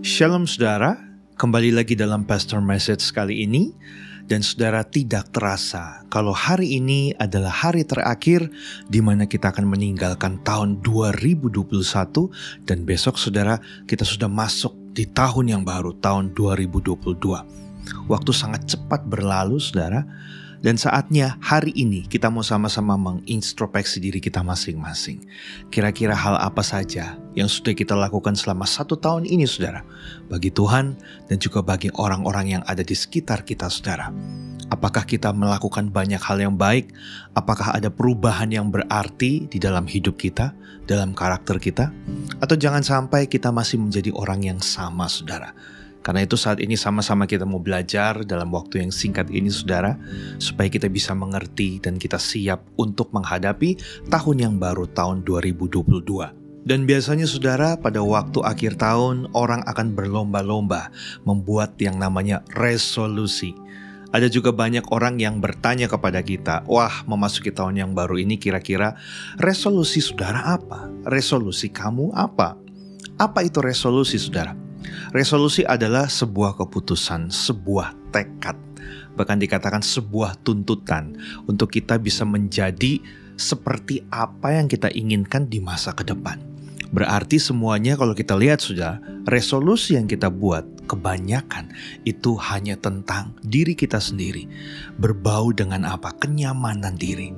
Shalom saudara, kembali lagi dalam Pastor Message kali ini. Dan saudara tidak terasa kalau hari ini adalah hari terakhir di mana kita akan meninggalkan tahun 2021 dan besok saudara kita sudah masuk di tahun yang baru tahun 2022. Waktu sangat cepat berlalu saudara dan saatnya hari ini kita mau sama-sama mengintrospeksi diri kita masing-masing. Kira-kira hal apa saja yang sudah kita lakukan selama satu tahun ini saudara. Bagi Tuhan dan juga bagi orang-orang yang ada di sekitar kita saudara. Apakah kita melakukan banyak hal yang baik? Apakah ada perubahan yang berarti di dalam hidup kita, dalam karakter kita? Atau jangan sampai kita masih menjadi orang yang sama saudara karena itu saat ini sama-sama kita mau belajar dalam waktu yang singkat ini saudara, supaya kita bisa mengerti dan kita siap untuk menghadapi tahun yang baru tahun 2022. Dan biasanya saudara pada waktu akhir tahun orang akan berlomba-lomba membuat yang namanya resolusi. Ada juga banyak orang yang bertanya kepada kita, wah memasuki tahun yang baru ini kira-kira resolusi saudara apa? Resolusi kamu apa? Apa itu resolusi saudara? Resolusi adalah sebuah keputusan, sebuah tekad, bahkan dikatakan sebuah tuntutan untuk kita bisa menjadi seperti apa yang kita inginkan di masa ke depan. Berarti semuanya kalau kita lihat sudah resolusi yang kita buat kebanyakan itu hanya tentang diri kita sendiri. Berbau dengan apa? Kenyamanan diri.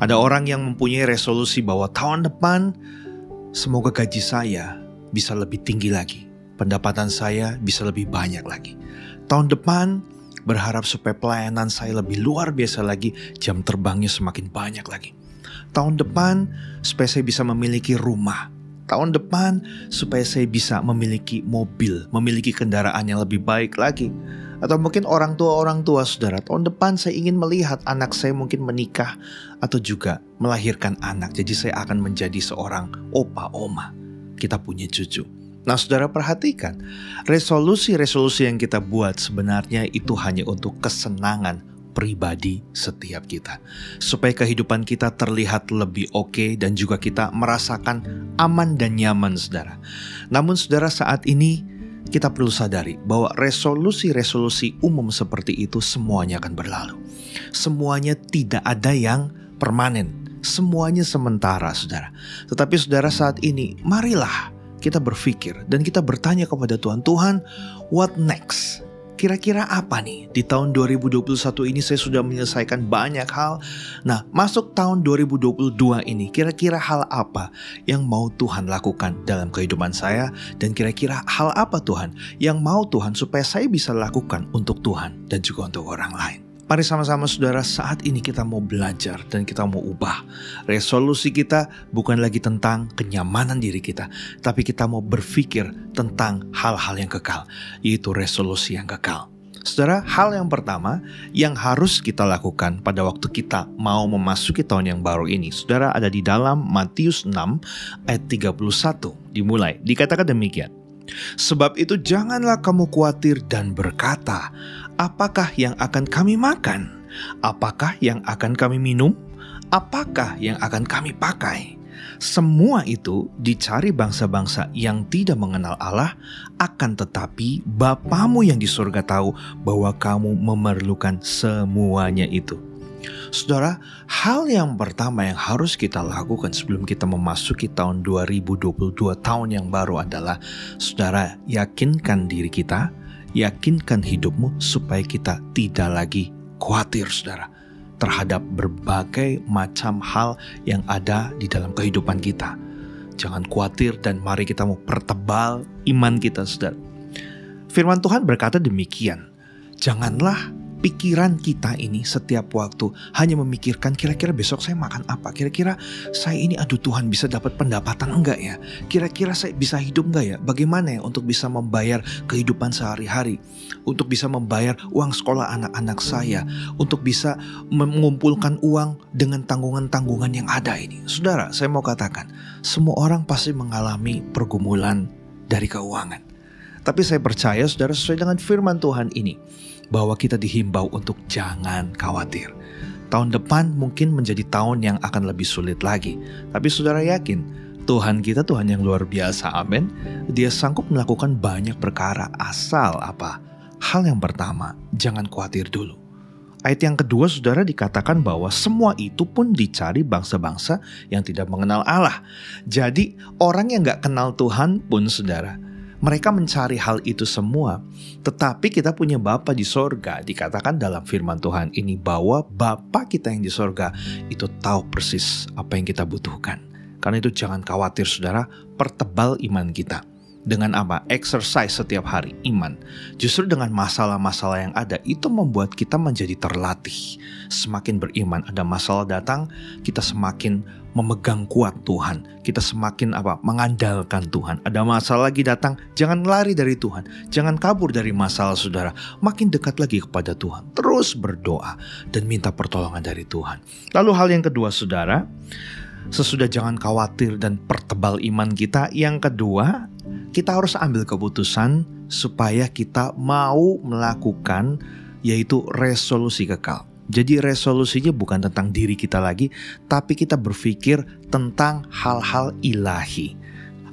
Ada orang yang mempunyai resolusi bahwa tahun depan semoga gaji saya bisa lebih tinggi lagi pendapatan saya bisa lebih banyak lagi. Tahun depan berharap supaya pelayanan saya lebih luar biasa lagi, jam terbangnya semakin banyak lagi. Tahun depan supaya saya bisa memiliki rumah. Tahun depan supaya saya bisa memiliki mobil, memiliki kendaraan yang lebih baik lagi. Atau mungkin orang tua-orang tua saudara, tahun depan saya ingin melihat anak saya mungkin menikah atau juga melahirkan anak. Jadi saya akan menjadi seorang opa oma. Kita punya cucu. Nah, saudara perhatikan, resolusi-resolusi yang kita buat sebenarnya itu hanya untuk kesenangan pribadi setiap kita, supaya kehidupan kita terlihat lebih oke okay dan juga kita merasakan aman dan nyaman, saudara. Namun, saudara, saat ini kita perlu sadari bahwa resolusi-resolusi umum seperti itu semuanya akan berlalu. Semuanya tidak ada yang permanen, semuanya sementara, saudara. Tetapi, saudara, saat ini marilah kita berpikir dan kita bertanya kepada Tuhan, Tuhan, what next? Kira-kira apa nih? Di tahun 2021 ini saya sudah menyelesaikan banyak hal. Nah, masuk tahun 2022 ini, kira-kira hal apa yang mau Tuhan lakukan dalam kehidupan saya? Dan kira-kira hal apa Tuhan yang mau Tuhan supaya saya bisa lakukan untuk Tuhan dan juga untuk orang lain? Mari sama-sama saudara saat ini kita mau belajar dan kita mau ubah. Resolusi kita bukan lagi tentang kenyamanan diri kita, tapi kita mau berpikir tentang hal-hal yang kekal, yaitu resolusi yang kekal. Saudara, hal yang pertama yang harus kita lakukan pada waktu kita mau memasuki tahun yang baru ini, saudara ada di dalam Matius 6 ayat 31. Dimulai, dikatakan demikian. Sebab itu janganlah kamu khawatir dan berkata, apakah yang akan kami makan? Apakah yang akan kami minum? Apakah yang akan kami pakai? Semua itu dicari bangsa-bangsa yang tidak mengenal Allah, akan tetapi Bapamu yang di surga tahu bahwa kamu memerlukan semuanya itu. Saudara, hal yang pertama yang harus kita lakukan sebelum kita memasuki tahun 2022 tahun yang baru adalah saudara yakinkan diri kita yakinkan hidupmu supaya kita tidak lagi khawatir saudara terhadap berbagai macam hal yang ada di dalam kehidupan kita. Jangan khawatir dan mari kita mau pertebal iman kita saudara. Firman Tuhan berkata demikian, janganlah pikiran kita ini setiap waktu hanya memikirkan kira-kira besok saya makan apa, kira-kira saya ini aduh Tuhan bisa dapat pendapatan enggak ya, kira-kira saya bisa hidup enggak ya, bagaimana ya untuk bisa membayar kehidupan sehari-hari, untuk bisa membayar uang sekolah anak-anak saya, untuk bisa mengumpulkan uang dengan tanggungan-tanggungan yang ada ini. Saudara, saya mau katakan, semua orang pasti mengalami pergumulan dari keuangan. Tapi saya percaya saudara sesuai dengan firman Tuhan ini bahwa kita dihimbau untuk jangan khawatir. Tahun depan mungkin menjadi tahun yang akan lebih sulit lagi. Tapi saudara yakin, Tuhan kita Tuhan yang luar biasa, amin. Dia sanggup melakukan banyak perkara asal apa? Hal yang pertama, jangan khawatir dulu. Ayat yang kedua, saudara dikatakan bahwa semua itu pun dicari bangsa-bangsa yang tidak mengenal Allah. Jadi orang yang gak kenal Tuhan pun saudara, mereka mencari hal itu semua. Tetapi kita punya Bapa di sorga, dikatakan dalam firman Tuhan ini bahwa Bapa kita yang di sorga itu tahu persis apa yang kita butuhkan. Karena itu jangan khawatir saudara, pertebal iman kita. Dengan apa? Exercise setiap hari, iman. Justru dengan masalah-masalah yang ada, itu membuat kita menjadi terlatih. Semakin beriman, ada masalah datang, kita semakin memegang kuat Tuhan. Kita semakin apa? Mengandalkan Tuhan. Ada masalah lagi datang, jangan lari dari Tuhan. Jangan kabur dari masalah saudara. Makin dekat lagi kepada Tuhan. Terus berdoa dan minta pertolongan dari Tuhan. Lalu hal yang kedua saudara, Sesudah jangan khawatir dan pertebal iman kita. Yang kedua, kita harus ambil keputusan supaya kita mau melakukan yaitu resolusi kekal. Jadi resolusinya bukan tentang diri kita lagi, tapi kita berpikir tentang hal-hal ilahi.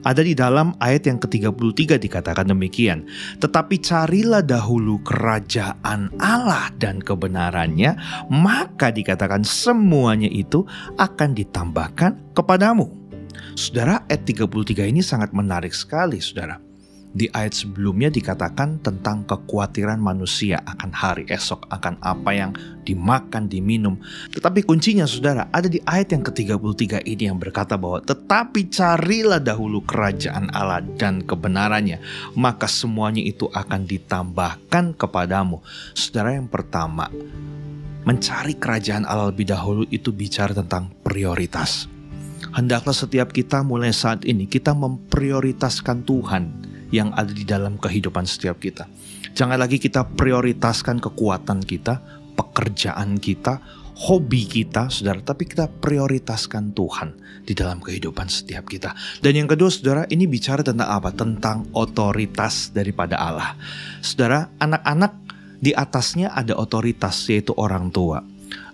Ada di dalam ayat yang ke-33 dikatakan demikian. Tetapi carilah dahulu kerajaan Allah dan kebenarannya, maka dikatakan semuanya itu akan ditambahkan kepadamu. Saudara, ayat 33 ini sangat menarik sekali, saudara. Di ayat sebelumnya dikatakan tentang kekhawatiran manusia akan hari esok, akan apa yang dimakan, diminum. Tetapi kuncinya saudara ada di ayat yang ke-33 ini yang berkata bahwa tetapi carilah dahulu kerajaan Allah dan kebenarannya, maka semuanya itu akan ditambahkan kepadamu. Saudara yang pertama, mencari kerajaan Allah lebih dahulu itu bicara tentang prioritas. Hendaklah setiap kita mulai saat ini kita memprioritaskan Tuhan yang ada di dalam kehidupan setiap kita. Jangan lagi kita prioritaskan kekuatan kita, pekerjaan kita, hobi kita, saudara, tapi kita prioritaskan Tuhan di dalam kehidupan setiap kita. Dan yang kedua, saudara, ini bicara tentang apa? Tentang otoritas daripada Allah. Saudara, anak-anak di atasnya ada otoritas, yaitu orang tua.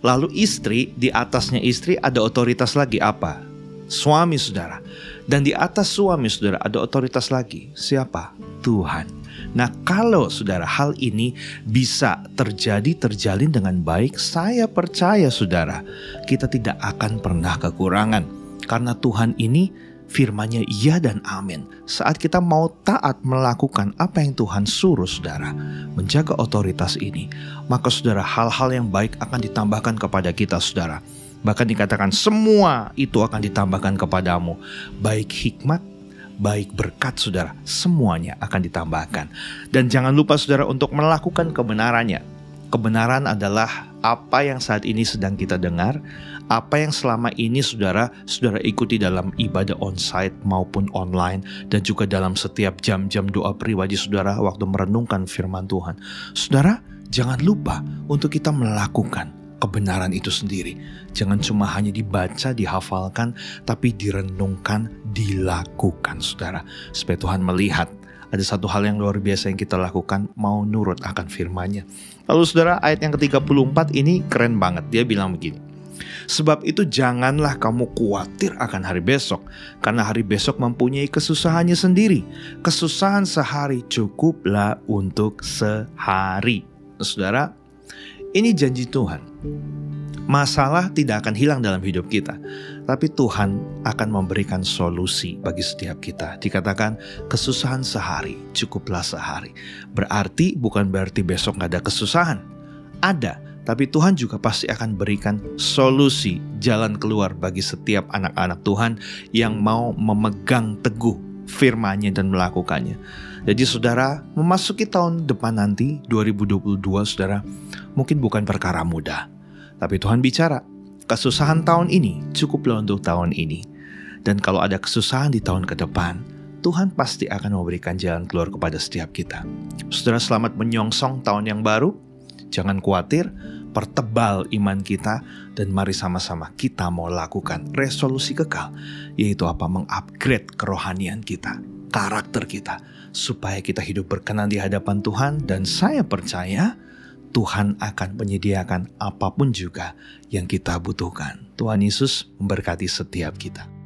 Lalu istri, di atasnya istri ada otoritas lagi apa? Suami, saudara. Dan di atas suami saudara ada otoritas lagi. Siapa? Tuhan. Nah kalau saudara hal ini bisa terjadi terjalin dengan baik, saya percaya saudara kita tidak akan pernah kekurangan. Karena Tuhan ini firmannya iya dan amin. Saat kita mau taat melakukan apa yang Tuhan suruh saudara, menjaga otoritas ini, maka saudara hal-hal yang baik akan ditambahkan kepada kita saudara. Bahkan dikatakan semua itu akan ditambahkan kepadamu. Baik hikmat, baik berkat saudara, semuanya akan ditambahkan. Dan jangan lupa saudara untuk melakukan kebenarannya. Kebenaran adalah apa yang saat ini sedang kita dengar, apa yang selama ini saudara saudara ikuti dalam ibadah onsite maupun online dan juga dalam setiap jam-jam doa pribadi saudara waktu merenungkan firman Tuhan. Saudara, jangan lupa untuk kita melakukan kebenaran itu sendiri. Jangan cuma hanya dibaca, dihafalkan, tapi direnungkan, dilakukan, saudara. Supaya Tuhan melihat ada satu hal yang luar biasa yang kita lakukan, mau nurut akan firman-Nya. Lalu saudara, ayat yang ke-34 ini keren banget. Dia bilang begini, Sebab itu janganlah kamu khawatir akan hari besok, karena hari besok mempunyai kesusahannya sendiri. Kesusahan sehari cukuplah untuk sehari. Saudara, ini janji Tuhan. Masalah tidak akan hilang dalam hidup kita, tapi Tuhan akan memberikan solusi bagi setiap kita. Dikatakan kesusahan sehari, cukuplah sehari. Berarti bukan berarti besok nggak ada kesusahan. Ada, tapi Tuhan juga pasti akan berikan solusi jalan keluar bagi setiap anak-anak Tuhan yang mau memegang teguh firman-Nya dan melakukannya. Jadi saudara, memasuki tahun depan nanti 2022 saudara, mungkin bukan perkara mudah. Tapi Tuhan bicara, kesusahan tahun ini cukuplah untuk tahun ini. Dan kalau ada kesusahan di tahun ke depan, Tuhan pasti akan memberikan jalan keluar kepada setiap kita. Saudara selamat menyongsong tahun yang baru. Jangan khawatir, pertebal iman kita dan mari sama-sama kita mau lakukan resolusi kekal, yaitu apa? Mengupgrade kerohanian kita, karakter kita, supaya kita hidup berkenan di hadapan Tuhan dan saya percaya Tuhan akan menyediakan apa pun juga yang kita butuhkan. Tuhan Yesus memberkati setiap kita.